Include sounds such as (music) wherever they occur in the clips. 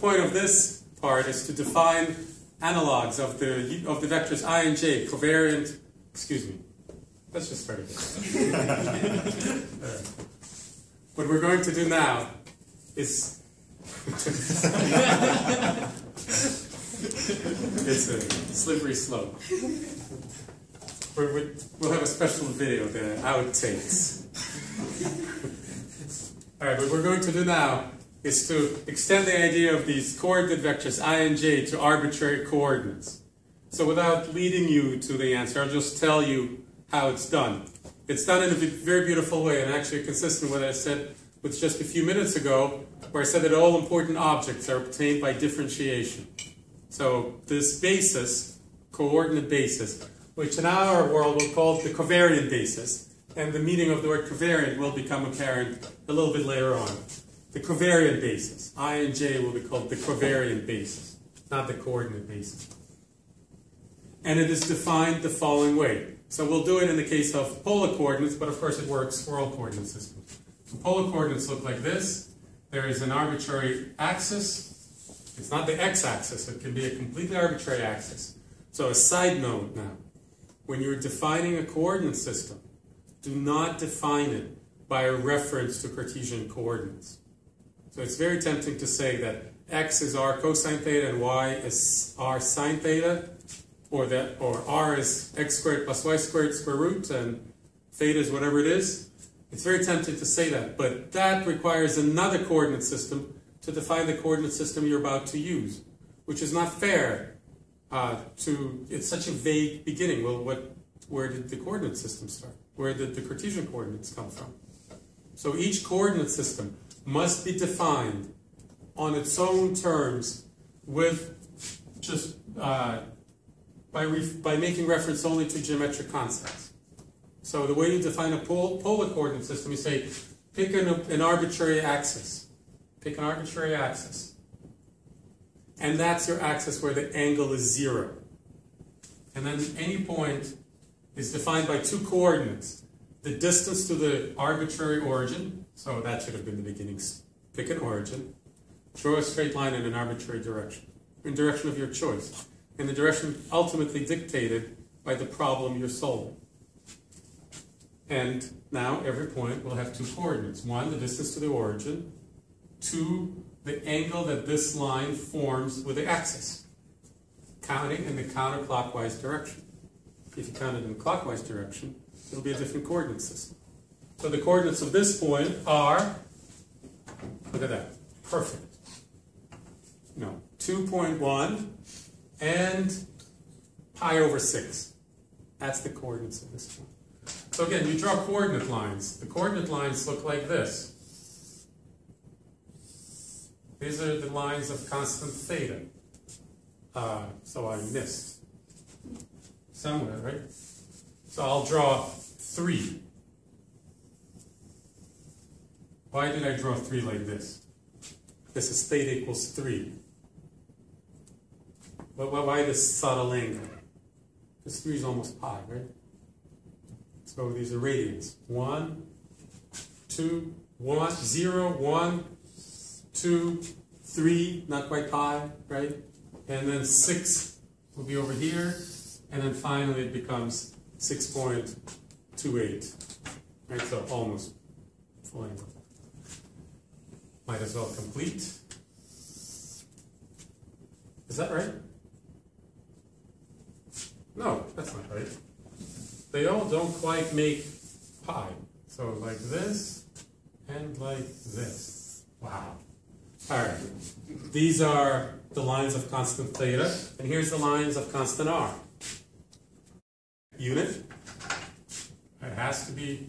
point of this part is to define analogs of the of the vectors i and j, covariant. Excuse me. Let's just start again. (laughs) What we're going to do now is. (laughs) it's a slippery slope. We will have a special video, the outtakes. (laughs) All right, what we're going to do now is to extend the idea of these coordinate vectors i and j to arbitrary coordinates. So without leading you to the answer, I'll just tell you how it's done. It's done in a very beautiful way and actually consistent with what I said with just a few minutes ago, where I said that all important objects are obtained by differentiation. So this basis, coordinate basis, which in our world we'll call the covariant basis, and the meaning of the word covariant will become apparent a little bit later on. The covariant basis, I and J will be called the covariant basis, not the coordinate basis. And it is defined the following way. So we'll do it in the case of polar coordinates, but of course it works for all coordinate systems. So polar coordinates look like this. There is an arbitrary axis. It's not the x-axis. It can be a completely arbitrary axis. So a side note now. When you're defining a coordinate system, do not define it by a reference to Cartesian coordinates. So it's very tempting to say that x is r cosine theta and y is r sine theta, or that or r is x squared plus y squared square root and theta is whatever it is. It's very tempting to say that, but that requires another coordinate system to define the coordinate system you're about to use, which is not fair. Uh, to it's such a vague beginning. Well, what where did the coordinate system start? Where did the Cartesian coordinates come from? So each coordinate system must be defined on its own terms with just uh, by, by making reference only to geometric concepts. So the way you define a pol polar coordinate system, you say, pick an, an arbitrary axis. Pick an arbitrary axis. And that's your axis where the angle is zero. And then any point is defined by two coordinates. The distance to the arbitrary origin, so that should have been the beginning. Pick an origin, draw a straight line in an arbitrary direction, in direction of your choice in the direction ultimately dictated by the problem you're solving. And now every point will have two coordinates. One, the distance to the origin. Two, the angle that this line forms with the axis, counting in the counterclockwise direction. If you count it in the clockwise direction, it'll be a different coordinate system. So the coordinates of this point are, look at that, perfect. No, 2.1 and pi over 6. That's the coordinates of this point. So again, you draw coordinate lines. The coordinate lines look like this. These are the lines of constant theta. Uh, so I missed somewhere, right? So I'll draw 3. Why did I draw 3 like this? This is theta equals 3. But why this subtle angle? Because 3 is almost pi, right? So these are radians. 1, 2, 1, 0, 1, 2, 3, not quite pi, right? And then 6 will be over here. And then finally it becomes 6.28, right? So almost full angle. Might as well complete. Is that right? No, that's not right. They all don't quite make pi. So like this and like this. Wow. All right. These are the lines of constant theta, and here's the lines of constant r. Unit. It has to be,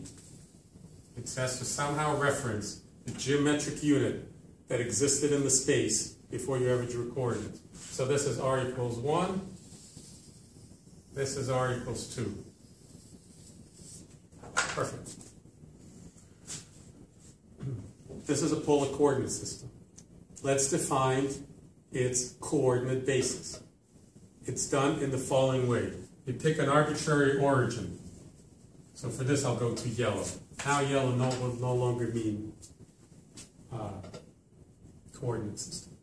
it has to somehow reference the geometric unit that existed in the space before you ever drew coordinates. So this is r equals 1, this is r equals 2. Perfect. This is a polar coordinate system. Let's define its coordinate basis. It's done in the following way. You pick an arbitrary origin. So for this, I'll go to yellow. Now yellow no, will no longer mean coordinate system.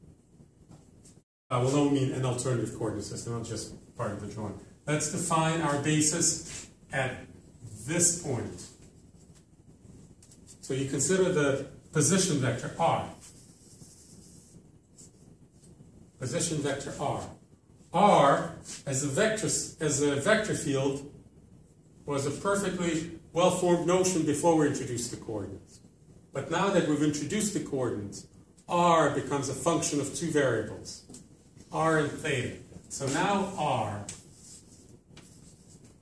Uh, I will not mean an alternative coordinate system, not just part of the drawing. Let's define our basis at this point. So you consider the position vector r. Position vector r. r as a vector as a vector field was a perfectly well-formed notion before we introduced the coordinates. But now that we've introduced the coordinates, r becomes a function of two variables, r and theta. So now r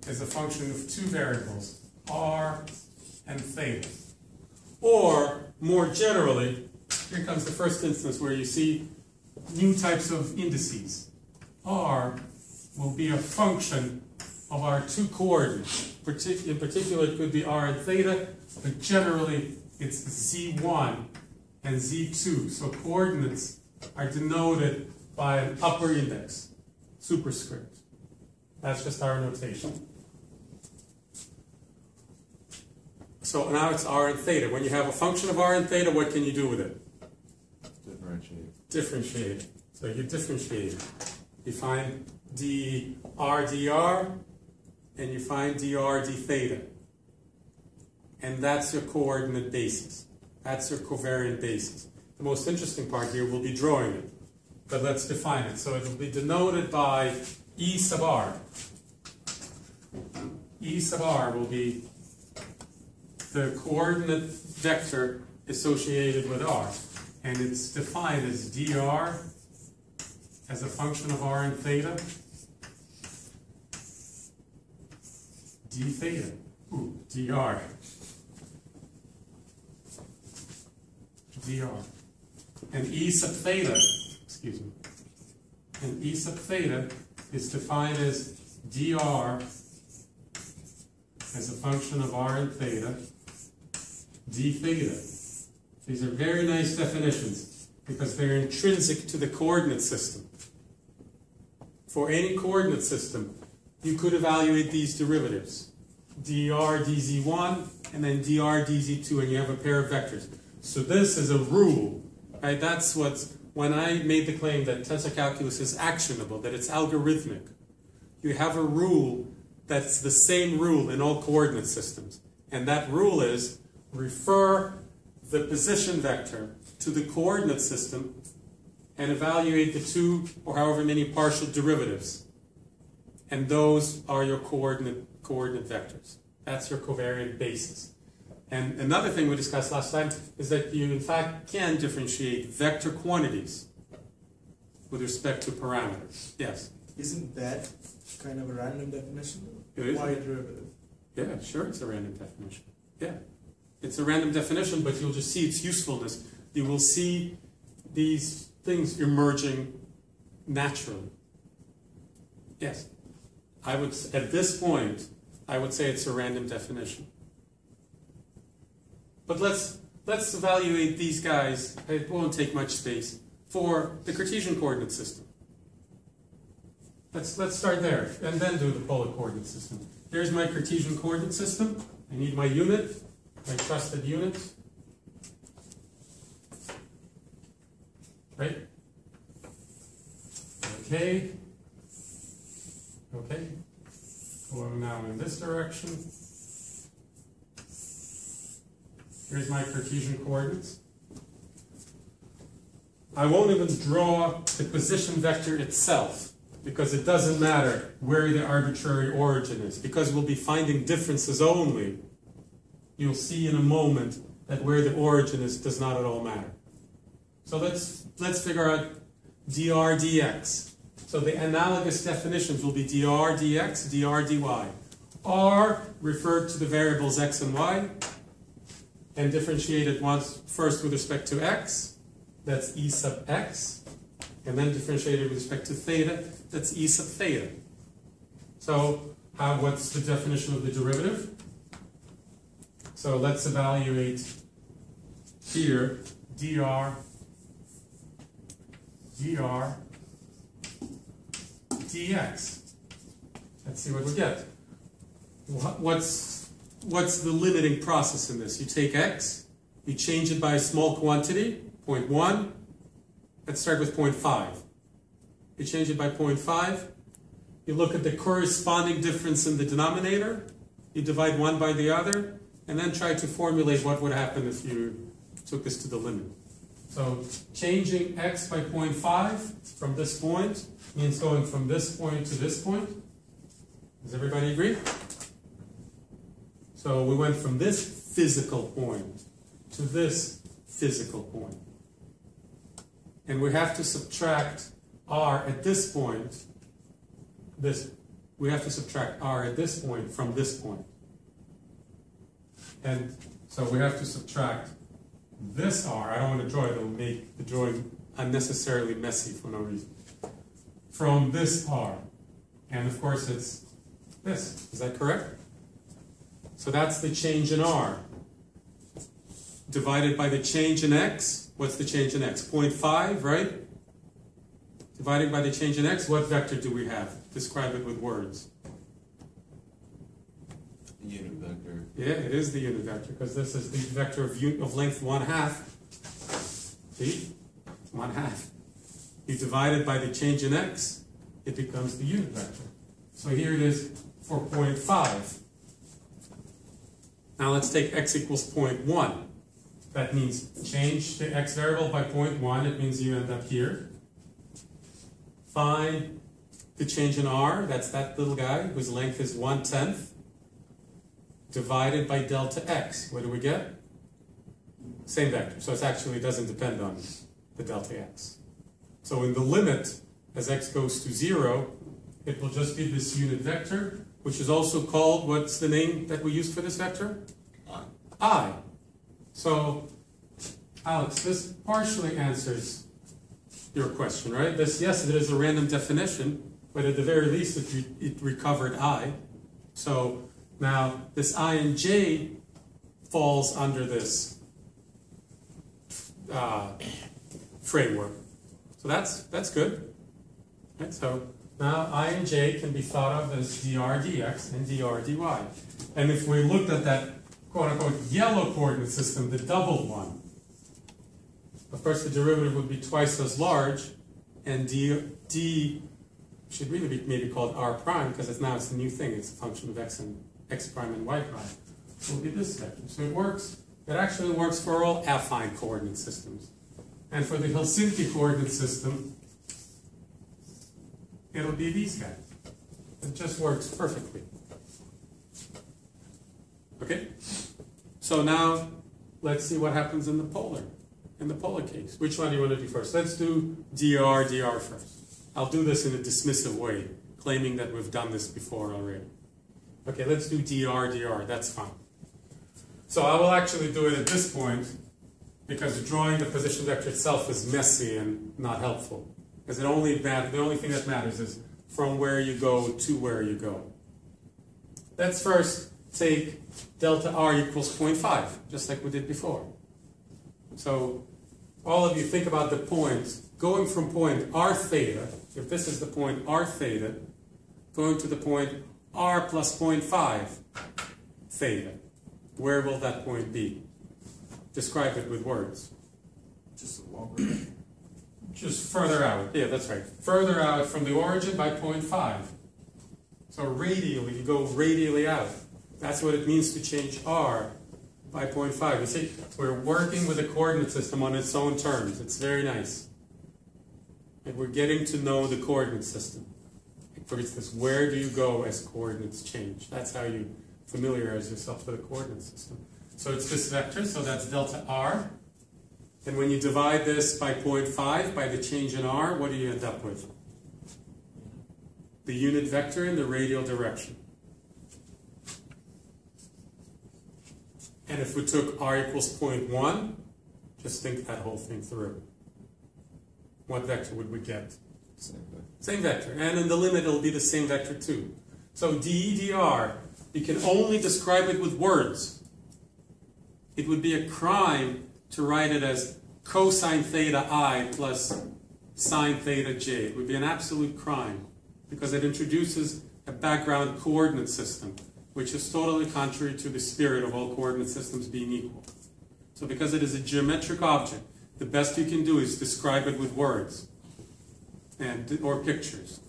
is a function of two variables, r and theta. Or, more generally, here comes the first instance where you see new types of indices. r will be a function of our two coordinates. In particular, it could be r and theta, but generally it's z1 and z2. So coordinates are denoted by an upper index, superscript. That's just our notation. So now it's r and theta. When you have a function of r and theta, what can you do with it? Differentiate. Differentiate. So you differentiate. You find dr dr, and you find dr d theta. And that's your coordinate basis. That's your covariant basis. The most interesting part here will be drawing it. But let's define it. So it will be denoted by E sub r. E sub r will be the coordinate vector associated with r. And it's defined as dr as a function of r and theta, d theta, ooh, dr, dr. And e sub theta, excuse me, and e sub theta is defined as dr as a function of r and theta, d theta. These are very nice definitions because they're intrinsic to the coordinate system. For any coordinate system, you could evaluate these derivatives, dr dz1 and then dr dz2, and you have a pair of vectors. So this is a rule, right? That's what, when I made the claim that tensor calculus is actionable, that it's algorithmic, you have a rule that's the same rule in all coordinate systems. And that rule is refer the position vector to the coordinate system and evaluate the two or however many partial derivatives. And those are your coordinate, coordinate vectors. That's your covariant basis. And another thing we discussed last time is that you in fact can differentiate vector quantities with respect to parameters. Yes? Isn't that kind of a random definition? It is. Why a derivative? Yeah, sure, it's a random definition. Yeah. It's a random definition, but you'll just see its usefulness. You will see these things emerging naturally. Yes. I would, at this point, I would say it's a random definition. But let's, let's evaluate these guys, it won't take much space, for the Cartesian coordinate system. Let's, let's start there, and then do the polar coordinate system. Here's my Cartesian coordinate system. I need my unit, my trusted unit. Right? Okay. Okay. Going now in this direction. Here's my Cartesian coordinates. I won't even draw the position vector itself because it doesn't matter where the arbitrary origin is because we'll be finding differences only. You'll see in a moment that where the origin is does not at all matter. So let's, let's figure out dr dx. So the analogous definitions will be dr dx, dr dy. r referred to the variables x and y, and differentiate it once first with respect to x, that's e sub x, and then differentiated with respect to theta, that's e sub theta. So uh, what's the definition of the derivative? So let's evaluate here dr dr dx. Let's see what we get. What's, what's the limiting process in this? You take x, you change it by a small quantity, 0.1. Let's start with 0.5. you change it by 0.5, you look at the corresponding difference in the denominator, you divide one by the other, and then try to formulate what would happen if you took this to the limit. So changing x by 0.5 from this point means going from this point to this point. Does everybody agree? So we went from this physical point to this physical point. And we have to subtract r at this point, this, we have to subtract r at this point from this point. And so we have to subtract this r, I don't want to draw it, it'll make the drawing unnecessarily messy for no reason, from this r. And of course it's this, is that correct? So that's the change in r. Divided by the change in x, what's the change in x? 0.5, right? Divided by the change in x, what vector do we have? Describe it with words. Unit vector. Yeah, it is the unit vector, because this is the vector of, of length one half. See? One half. You divide it by the change in x, it becomes the unit vector. So here it is for 0.5. Now let's take x equals 0.1. That means change the x variable by 0.1, it means you end up here. Find the change in r, that's that little guy whose length is 1 tenth divided by delta x. What do we get? Same vector. So it actually doesn't depend on the delta x. So in the limit, as x goes to 0, it will just be this unit vector, which is also called, what's the name that we use for this vector? I. I. So, Alex, this partially answers your question, right? This, yes, it is a random definition, but at the very least, it, re- it recovered I. So now this I and J falls under this uh, framework. So that's that's good. Right? So now I and J can be thought of as dr dx and dr dy. And if we looked at that quote unquote yellow coordinate system, the doubled one, of course the derivative would be twice as large, and d, d should really be maybe called r prime because it's now it's a new thing. It's a function of x and x prime and y prime. Will be this. So it works. It actually works for all affine coordinate systems. And for the Helsinki coordinate system, it'll be these guys. It just works perfectly. Okay? So now let's see what happens in the polar, in the polar case. Which one do you want to do first? Let's do dr, dr first. I'll do this in a dismissive way, claiming that we've done this before already. Okay, let's do dr, dr, that's fine. So I will actually do it at this point, because drawing the position vector itself is messy and not helpful. Because it only matter, the only thing that matters is from where you go to where you go. Let's first take delta r equals 0.5, just like we did before. So all of you think about the point, going from point r theta, if this is the point r theta, going to the point r plus 0.5 theta. Where will that point be? Describe it with words. Just a longer. Just further out. Yeah, that's right. Further out from the origin by 0.5. So radially, you go radially out. That's what it means to change r by 0.5. You see, we're working with a coordinate system on its own terms. It's very nice. And we're getting to know the coordinate system. For instance, where do you go as coordinates change? That's how you familiarize yourself with the coordinate system. So it's this vector, so that's delta r. And when you divide this by 0.5, by the change in r, what do you end up with? The unit vector in the radial direction. And if we took r equals 0.1, just think that whole thing through. What vector would we get? Same vector. Same vector. And in the limit, it'll be the same vector too. So d dr, you can only describe it with words. It would be a crime to write it as cosine theta i plus sine theta j. It would be an absolute crime because it introduces a background coordinate system, which is totally contrary to the spirit of all coordinate systems being equal. So because it is a geometric object, the best you can do is describe it with words. and or pictures.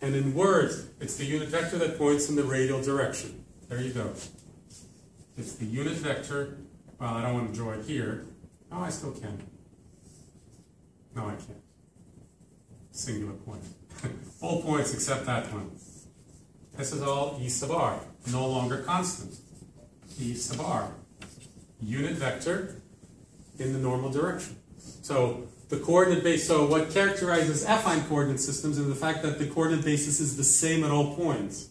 And in words, it's the unit vector that points in the radial direction. There you go. It's the unit vector. Well, I don't want to draw it here. Oh, I still can. No, I can't. Singular point. (laughs) all points except that one. This is all e sub r, no longer constant. e sub r. Unit vector in the normal direction. So the coordinate base, so what characterizes affine coordinate systems is the fact that the coordinate basis is the same at all points.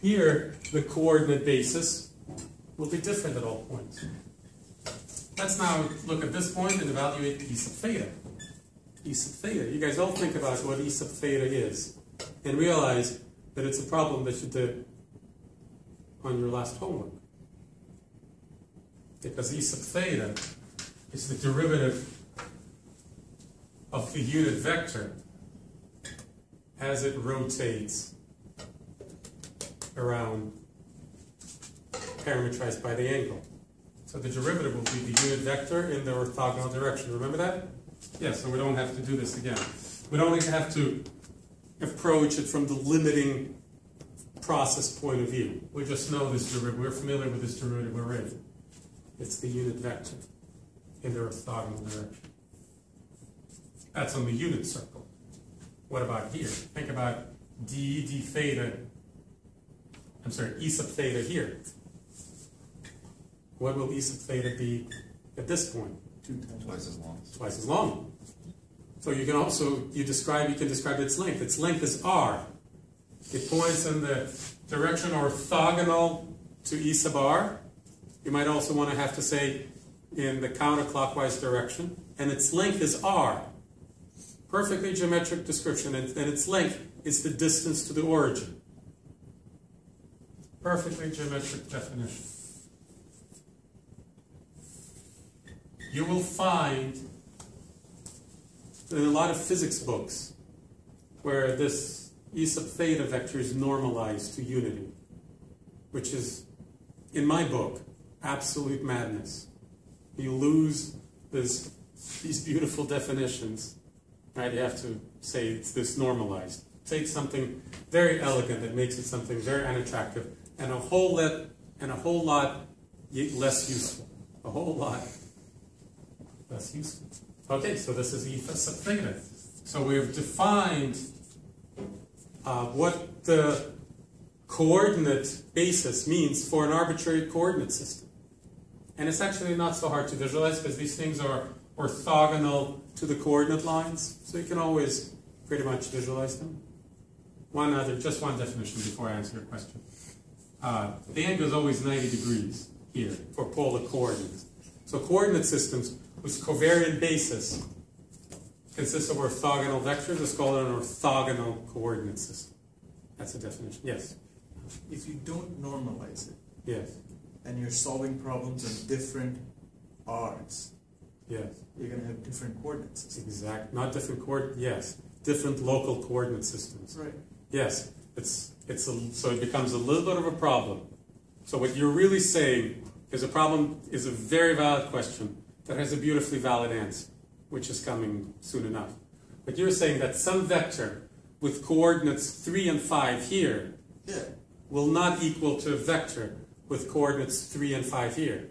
Here, the coordinate basis will be different at all points. Let's now look at this point and evaluate e sub theta. E sub theta. You guys all think about what e sub theta is and realize that it's a problem that you did on your last homework. Because e sub theta is the derivative of the unit vector as it rotates around parametrized by the angle. So the derivative will be the unit vector in the orthogonal direction. Remember that? Yeah, so we don't have to do this again. We don't even have to approach it from the limiting process point of view. We just know this derivative. We're familiar with this derivative already. It's the unit vector in the orthogonal direction. That's on the unit circle. What about here? Think about d d theta, I'm sorry, e sub theta here. What will e sub theta be at this point? Twice as long. Twice as long. So you can also, you describe, you can describe its length. Its length is r. It points in the direction orthogonal to e sub r. You might also want to have to say in the counterclockwise direction. And its length is r perfectly geometric description, and, and its length is the distance to the origin. Perfectly geometric definition. You will find in a lot of physics books where this e sub theta vector is normalized to unity, which is, in my book, absolute madness. You lose this, these beautiful definitions right? You have to say it's this normalized. Take something very elegant that makes it something very unattractive, and a whole lot and a whole lot less useful. A whole lot less useful. Okay, so this is e sub theta. So we've defined uh, what the coordinate basis means for an arbitrary coordinate system. And it's actually not so hard to visualize because these things are orthogonal to the coordinate lines, so you can always pretty much visualize them. One other, just one definition before I answer your question. Uh, the angle is always 90 degrees here for polar coordinates. So coordinate systems whose covariant basis consists of orthogonal vectors is called an orthogonal coordinate system. That's the definition. Yes. If you don't normalize it, Yes. and you're solving problems in different R's, Yes. you're gonna have different coordinate systems. Exact. Not different coord. Yes. Different local coordinate systems. Right. Yes, it's, it's a, so it becomes a little bit of a problem. So what you're really saying is a problem is a very valid question that has a beautifully valid answer, which is coming soon enough. But you're saying that some vector with coordinates 3 and 5 here Yeah. will not equal to a vector with coordinates 3 and 5 here.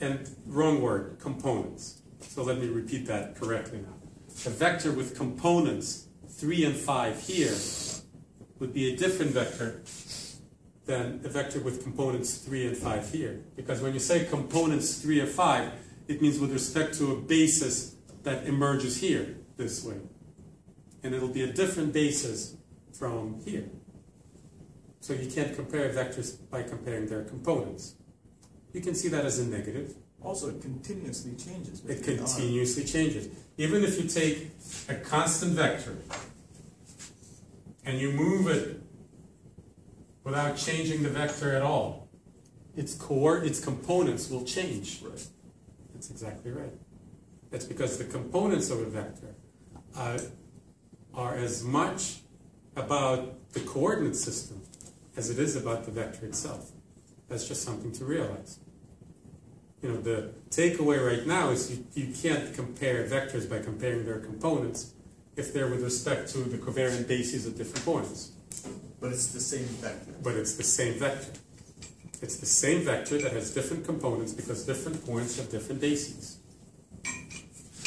And wrong word, components. So let me repeat that correctly now. A vector with components 3 and 5 here would be a different vector than a vector with components 3 and 5 here. Because when you say components 3 and 5, it means with respect to a basis that emerges here, this way. And it'll be a different basis from here. So you can't compare vectors by comparing their components. You can see that as a negative. Also, it continuously changes. It continuously changes. Even if you take a constant vector and you move it without changing the vector at all, its core, its components will change. Right. That's exactly right. That's because the components of a vector uh, are as much about the coordinate system as it is about the vector itself. That's just something to realize. You know, the takeaway right now is you, you can't compare vectors by comparing their components. if they're with respect to the covariant bases at different points. But it's the same vector. But it's the same vector. It's the same vector that has different components because different points have different bases.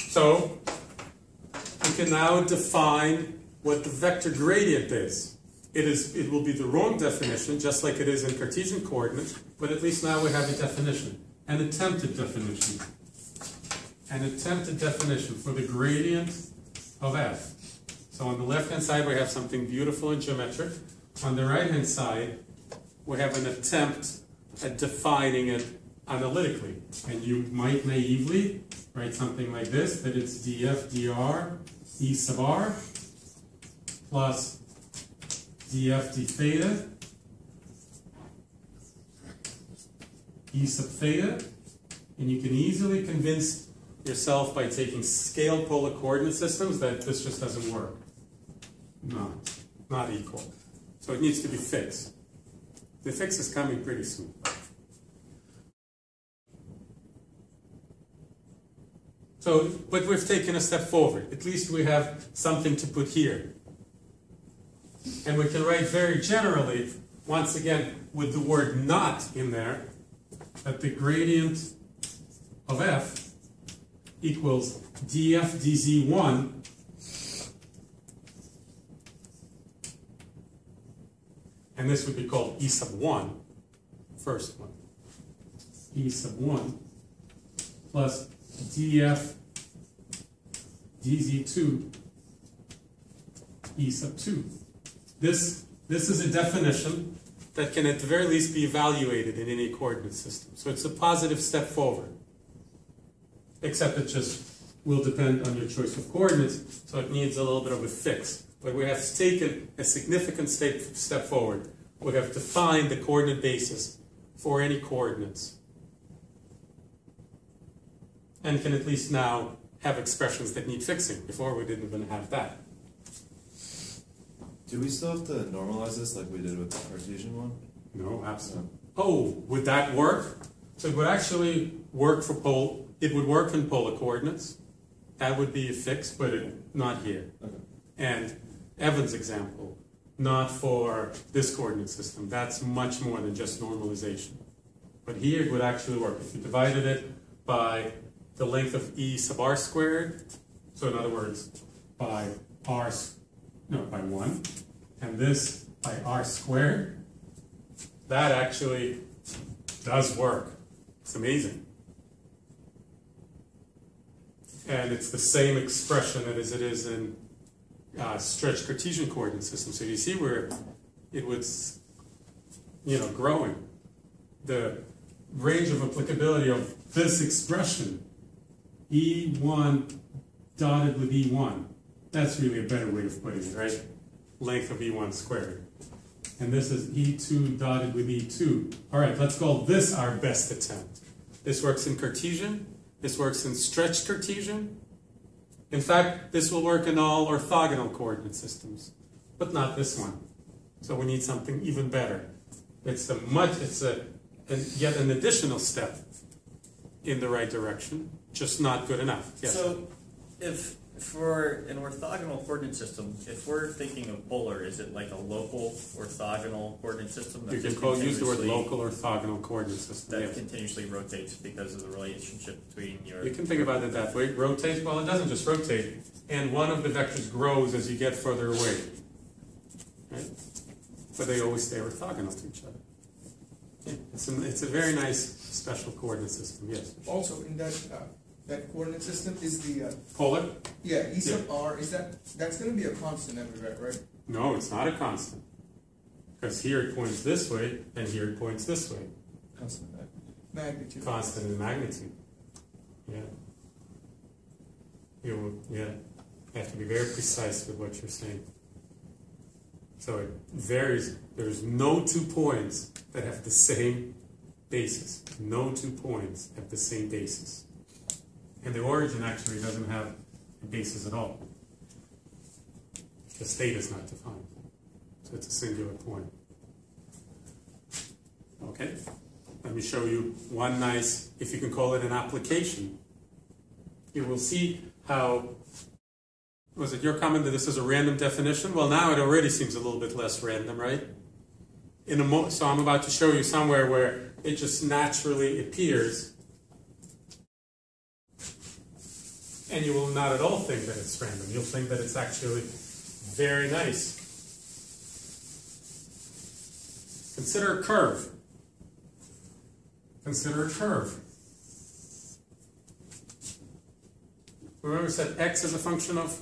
So, we can now define what the vector gradient is. It is, it will be the wrong definition, just like it is in Cartesian coordinates, but at least now we have a definition, an attempted definition. An attempted definition for the gradient of f. So on the left-hand side, we have something beautiful and geometric. On the right-hand side, we have an attempt at defining it analytically. And you might naively write something like this, that it's df dr e sub r plus df d theta e sub theta. And you can easily convince yourself by taking scale polar coordinate systems that this just doesn't work. Not, not equal. So it needs to be fixed. The fix is coming pretty soon. So, but we've taken a step forward. At least we have something to put here. And we can write very generally, once again, with the word not in there, that the gradient of f equals df dz1 and this would be called e sub 1, first one, e sub 1 plus df dz2 e sub 2. This, this is a definition that can at the very least be evaluated in any coordinate system. So it's a positive step forward. Except it just will depend on your choice of coordinates, so it needs a little bit of a fix. But we have taken a significant step, step forward. We have defined the coordinate basis for any coordinates. And can at least now have expressions that need fixing. Before we didn't even have that. Do we still have to normalize this like we did with the Cartesian one? No, absolutely. Oh, would that work? So it would actually work for pole. It would work in polar coordinates. That would be a fix, but it, not here. Okay. And Evan's example, not for this coordinate system. That's much more than just normalization. But here it would actually work. If you divided it by the length of e sub r squared, so in other words, by r, no, by 1, and this by r squared, that actually does work. It's amazing. And it's the same expression as it is in uh, stretched Cartesian coordinate system. So you see where it was, you know, growing. The range of applicability of this expression, E1 dotted with E1, that's really a better way of putting it, right? Length of E1 squared. And this is E2 dotted with E2. All right, let's call this our best attempt. This works in Cartesian. This works in stretched Cartesian. In fact, this will work in all orthogonal coordinate systems, but not this one. So we need something even better. It's a much, it's a, yet an additional step in the right direction, just not good enough. Yes. So, if for an orthogonal coordinate system, if we're thinking of polar, is it like a local orthogonal coordinate system that you can just call, use the word continuously- local orthogonal coordinate system. that yes. continuously rotates because of the relationship between your You can think about it that way. It rotates, well, it doesn't just rotate, and one of the vectors grows as you get further away. Right? But they always stay orthogonal to each other. Yeah, it's, a, it's a very nice special coordinate system, yes. Also, in that, uh, that coordinate system is the, uh, Polar? yeah, E sub r, is that, that's gonna be a constant everywhere, right? No, it's not a constant. Because here it points this way, and here it points this way. Constant magnitude. Constant in magnitude. Yeah. You, yeah, you have to be very precise with what you're saying. So it varies. There's no two points that have the same basis. No two points have the same basis. And the origin actually doesn't have a basis at all. The state is not defined. So it's a singular point. Okay? Let me show you one nice, if you can call it an application. You will see how was it your comment that this is a random definition? Well, now it already seems a little bit less random, right? In a mo- so I'm about to show you somewhere where it just naturally appears, and you will not at all think that it's random. You'll think that it's actually very nice. Consider a curve. Consider a curve. Remember we said x is a function of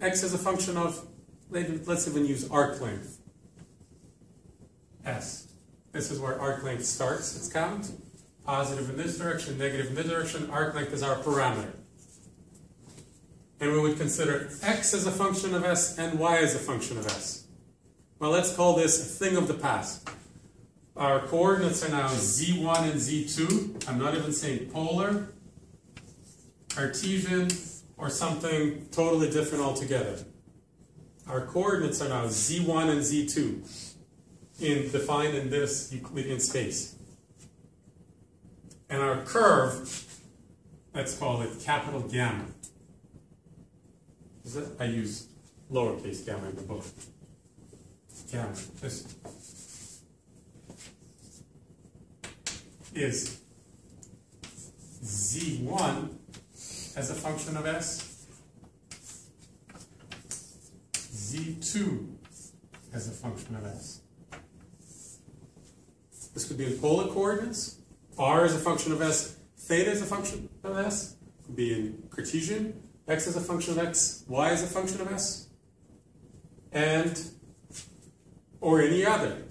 x is a function of let- let's even use arc length. S. This is where arc length starts its count. Positive in this direction, negative in this direction. Arc length is our parameter. And we would consider x as a function of s and y as a function of s. Well, let's call this a thing of the past. Our coordinates are now z1 and z2. I'm not even saying polar, Cartesian, or something totally different altogether. Our coordinates are now z1 and z2 in defined in this Euclidean space. And our curve, let's call it capital gamma. I use lowercase gamma in the book. Gamma. This is z1 as a function of s, z2 as a function of s. This could be in polar coordinates. R is a function of s, theta is a function of s. Could be in Cartesian. X is a function of x, y is a function of s. And, or any other.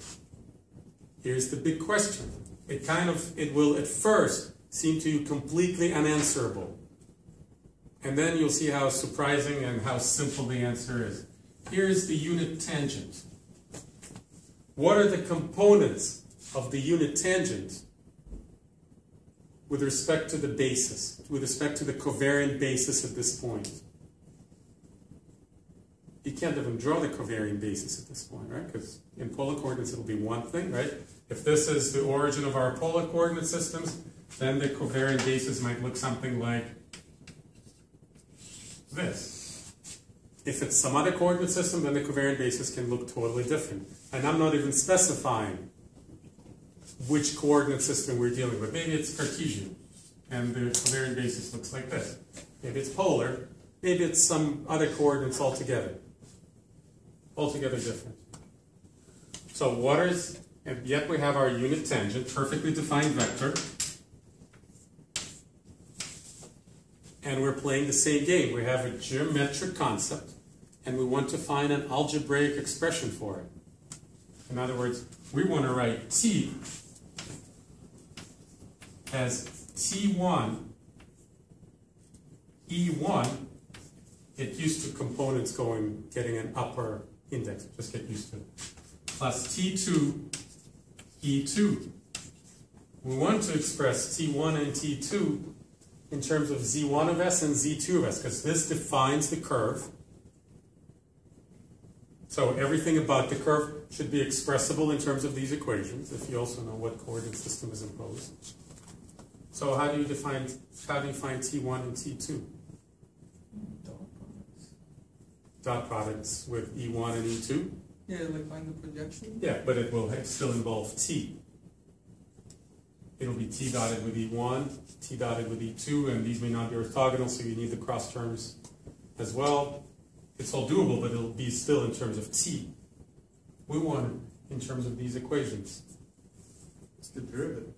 Here's the big question. It kind of, it will at first seem to you completely unanswerable. And then you'll see how surprising and how simple the answer is. Here's the unit tangent. What are the components of the unit tangent with respect to the basis, with respect to the covariant basis at this point? You can't even draw the covariant basis at this point, right? Because in polar coordinates it'll be one thing, right? If this is the origin of our polar coordinate systems, then the covariant basis might look something like this. If it's some other coordinate system, then the covariant basis can look totally different. And I'm not even specifying which coordinate system we're dealing with. Maybe it's Cartesian, and the covariant basis looks like this. Maybe it's polar, maybe it's some other coordinates altogether. Altogether different. So what is, and yet we have our unit tangent, perfectly defined vector, and we're playing the same game. We have a geometric concept, and we want to find an algebraic expression for it. In other words, we want to write t as t1 e1. Get used to components going, getting an upper index. Just get used to it. Plus t2 e2. We want to express t1 and t2 in terms of z1 of s and z2 of s, because this defines the curve. So everything about the curve should be expressible in terms of these equations, if you also know what coordinate system is imposed. So how do you define, how do you find t1 and t2? Dot products Dot products with e1 and e2? Yeah, like find the projection. Yeah, but it will still involve t. It'll be t dotted with e1, t dotted with e2, and these may not be orthogonal, so you need the cross terms as well. It's all doable, but it'll be still in terms of t. We want it in terms of these equations. It's the derivative.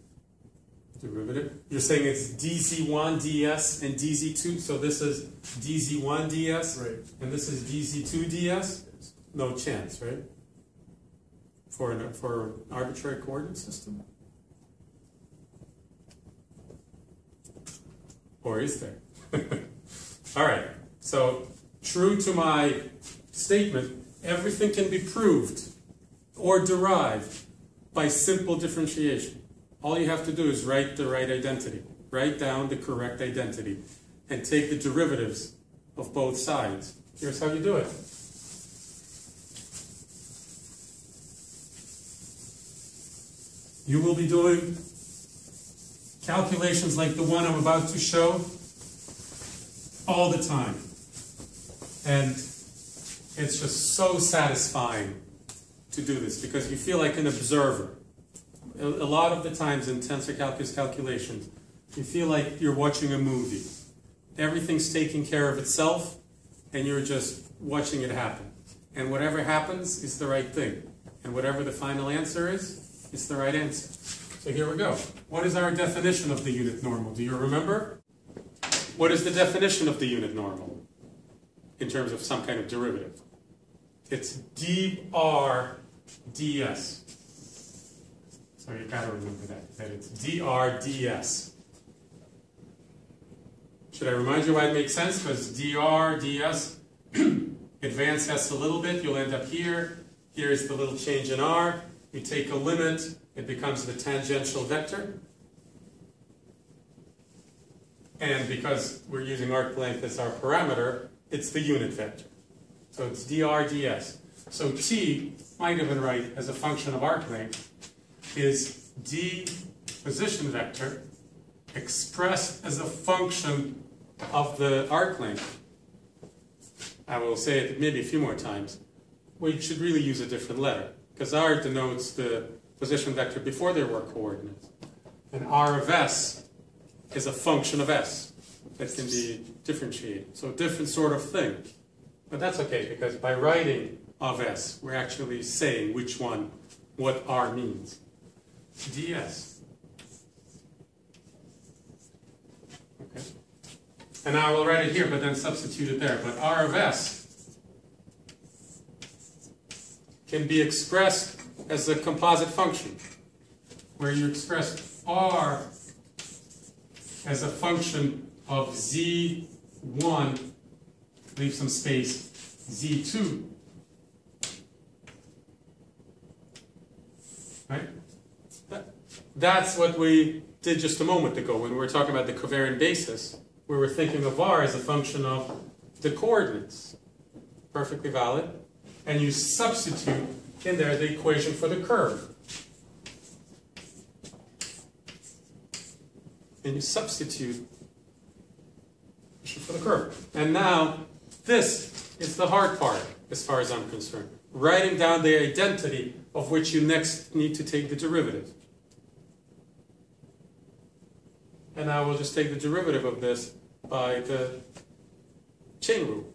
Derivative. You're saying it's dz1 ds and dz2, so this is dz1 ds, Right. and this is dz2 ds? No chance, right? For an, for an arbitrary coordinate system? Or is there? (laughs) All right, so true to my statement, everything can be proved or derived by simple differentiation. All you have to do is write the right identity, write down the correct identity, and take the derivatives of both sides. Here's how you do it. You will be doing calculations like the one I'm about to show all the time. And it's just so satisfying to do this because you feel like an observer. A, lot of the times in tensor calculus calculations, you feel like you're watching a movie. Everything's taking care of itself, and you're just watching it happen. And whatever happens is the right thing. And whatever the final answer is, it's the right answer. So here we go. What is our definition of the unit normal? Do you remember? What is the definition of the unit normal in terms of some kind of derivative? It's dr ds. So you've gotta remember that, that it's dr ds. Should I remind you why it makes sense? Because dr ds, (clears throat) advance s a little bit, you'll end up here. Here's the little change in r. You take a limit, it becomes the tangential vector. And because we're using arc length as our parameter, it's the unit vector. So it's dr ds. So t, might have been right as a function of arc length, is d position vector expressed as a function of the arc length. I will say it maybe a few more times. We should really use a different letter because r denotes the position vector before there were coordinates. And r of s is a function of s that can be differentiated. So different sort of thing. But that's okay because by writing of s, we're actually saying which one, what r means. Ds. Okay. And I will write it here, but then substitute it there. But r of s can be expressed as a composite function, where you express r as a function of z1, leave some space, z2. Right? That- That's what we did just a moment ago when we were talking about the covariant basis. We were thinking of r as a function of the coordinates. Perfectly valid. And you substitute in there the equation for the curve. And you substitute for the curve. And now, this is the hard part, as far as I'm concerned. Writing down the identity of which you next need to take the derivative. And I will just take the derivative of this by the chain rule.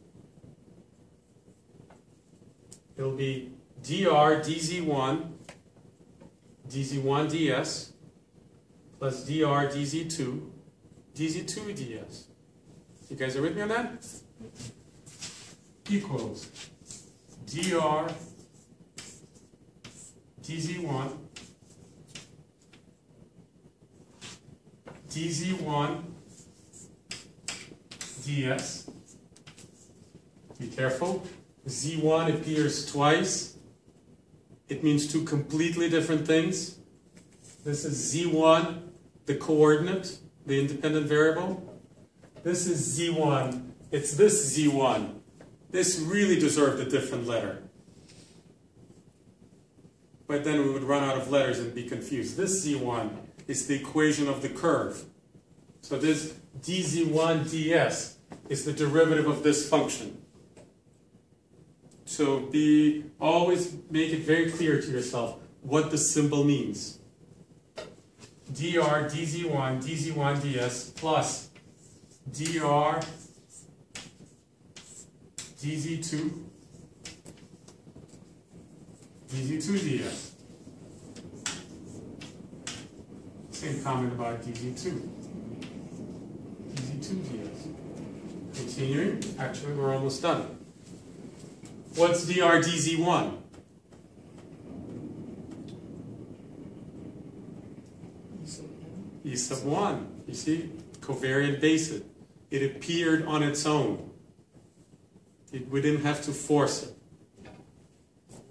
It'll be dr dz1 dz1 ds plus dr dz2 dz2 ds. You guys are with me on that? Equals dr dz1 dz1 ds. Be careful. z1 appears twice. It means two completely different things. This is z1, the coordinate, the independent variable. This is z1. It's this z1. This really deserved a different letter. But then we would run out of letters and be confused. This z1 is the equation of the curve. So this dz1 ds is the derivative of this function. So be always make it very clear to yourself what the symbol means. dr dz1 dz1 ds plus dr dz2 dz2 ds. Same comment about dz2. dz2 ds. Continuing, actually we're almost done. What's dr dz1? E sub 1. You see? Covariant basis. It appeared on its own. It, we didn't have to force it.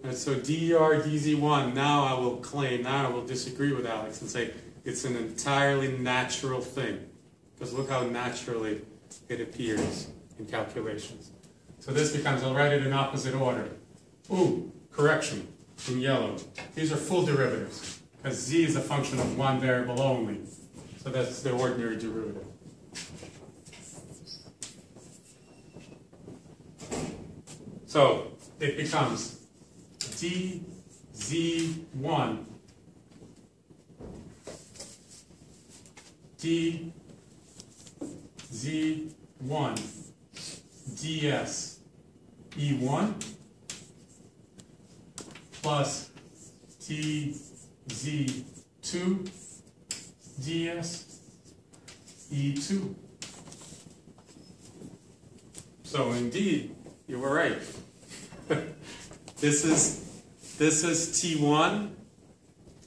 And so dr dz1, now I will claim, now I will disagree with Alex and say it's an entirely natural thing. Because look how naturally it appears in calculations. So this becomes, I'll write it in opposite order. Ooh, correction, in yellow. These are full derivatives, because z is a function of one variable only. So that's the ordinary derivative. So it becomes dz1 dz1 ds e1 plus dz2 ds e2. So indeed, you were right. (laughs) this is this is T1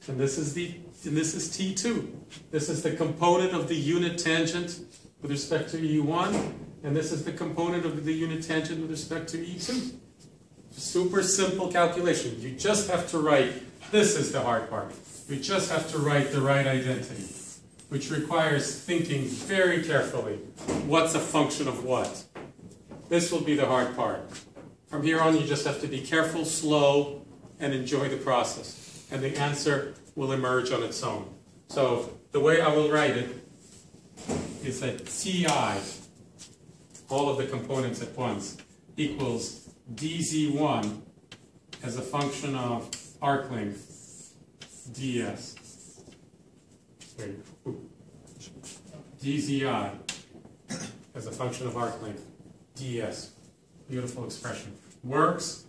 and this is the and this is T2. This is the component of the unit tangent with respect to E1 and this is the component of the unit tangent with respect to E2. Super simple calculation. You just have to write this is the hard part. You just have to write the right identity, which requires thinking very carefully. What's a function of what? This will be the hard part. From here on, you just have to be careful, slow, and enjoy the process. And the answer will emerge on its own. So the way I will write it is that Ti, all of the components at once, equals dz1 as a function of arc length ds. Dzi as a function of arc length ds. Beautiful expression. Works,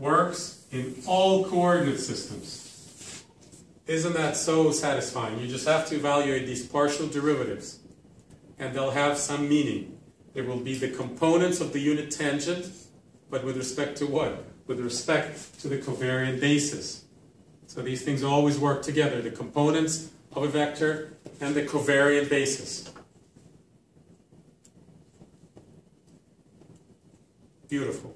works in all coordinate systems. Isn't that so satisfying? You just have to evaluate these partial derivatives, and they'll have some meaning. They will be the components of the unit tangent, but with respect to what? With respect to the covariant basis. So these things always work together, the components of a vector and the covariant basis. Beautiful.